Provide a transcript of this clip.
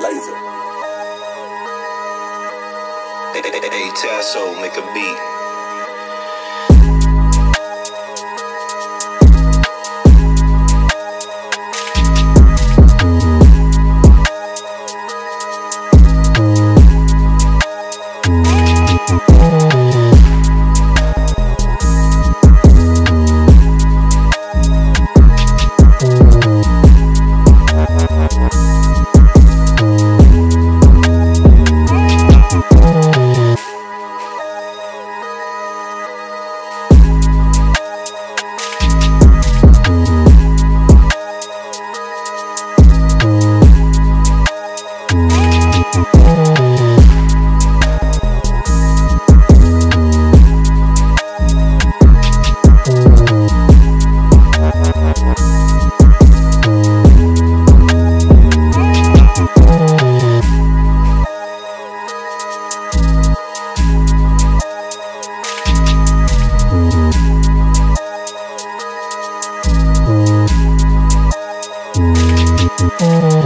Laser. Hey, Tasso, make a beat. Thank